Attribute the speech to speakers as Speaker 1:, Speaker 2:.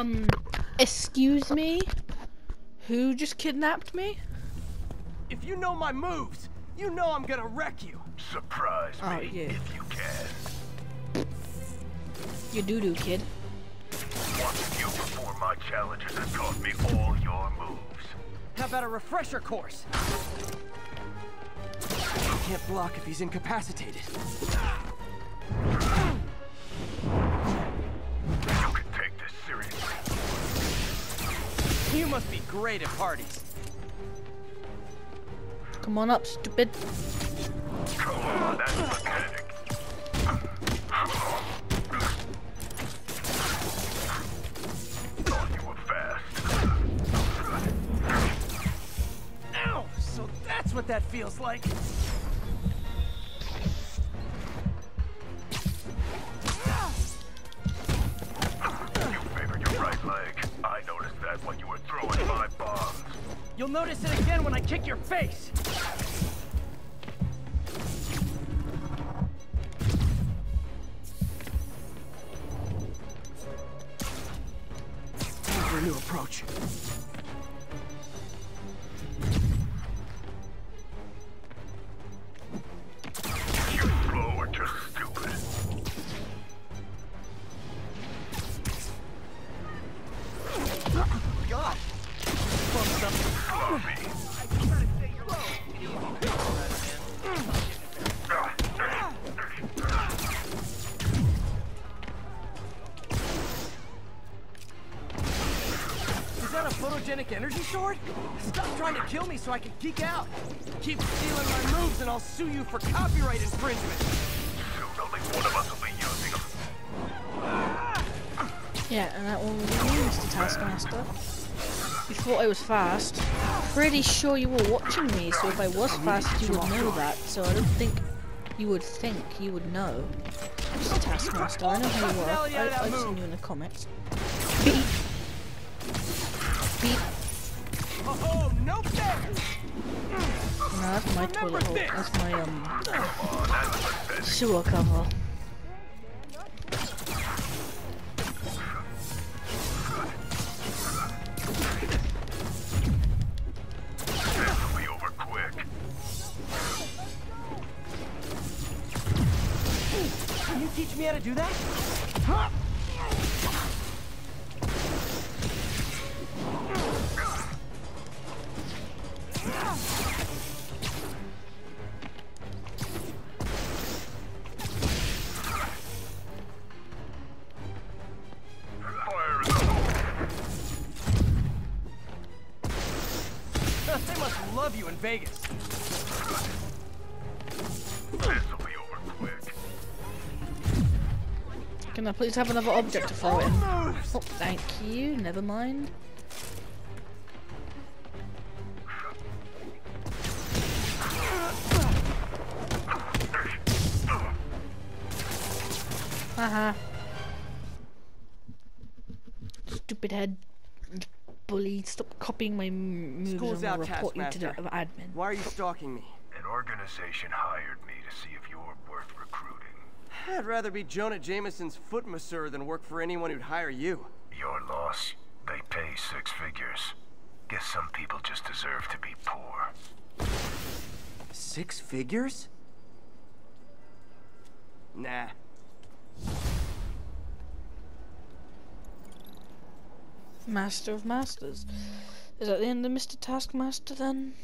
Speaker 1: Um, excuse me? Who just kidnapped me?
Speaker 2: If you know my moves, you know I'm gonna wreck you.
Speaker 3: Surprise
Speaker 1: Oh,
Speaker 3: me
Speaker 1: yeah.
Speaker 3: if you can.
Speaker 1: You doo-doo, kid.
Speaker 3: Watching you perform my challenges has taught me all your moves.
Speaker 2: How about a refresher course? He can't block if he's incapacitated.
Speaker 3: You can take this seriously.
Speaker 2: You must be great at parties.
Speaker 1: Come on up, stupid.
Speaker 3: Come on, that's pathetic. Thought you were fast.
Speaker 2: Ow! So that's what that feels like.
Speaker 3: You favored your right leg. I noticed that when you were throwing my bombs.
Speaker 2: You'll notice it again when I kick your face. Time for a new approach. A photogenic energy sword? Stop trying to kill me so I can geek out. Keep stealing my moves and I'll sue you for copyright infringement.
Speaker 3: Soon only one of us will be using them.
Speaker 1: Yeah, and that one was you, Mr. Taskmaster. You thought I was fast. Pretty sure you were watching me, so if I was fast, you would know that. So I don't think you would think you would know. Mr. Taskmaster, I know who you are. I, I've seen you in the comics. Beep. Beep.
Speaker 2: Oh, no!
Speaker 1: No, that's my toilet hole. That's my um
Speaker 3: Oh, that's
Speaker 1: sewer cover.
Speaker 2: Can you teach me how to do that?
Speaker 3: Fire
Speaker 2: they must love you in Vegas.
Speaker 1: Can I please have another object to it in? Oh, thank you. Never mind. Haha. Stupid head. Bully. Stop copying my moves
Speaker 2: School's
Speaker 1: and I'll
Speaker 2: out,
Speaker 1: report you to the admin.
Speaker 2: Why are you stalking me?
Speaker 3: An organization hired me to see if you're worth recruiting.
Speaker 2: I'd rather be Jonah Jameson's foot masseur than work for anyone who'd hire you.
Speaker 3: Your loss. They pay six figures. Guess some people just deserve to be poor.
Speaker 2: Six figures? Nah.
Speaker 1: Master of Masters. Is that the end of Mr. Taskmaster then?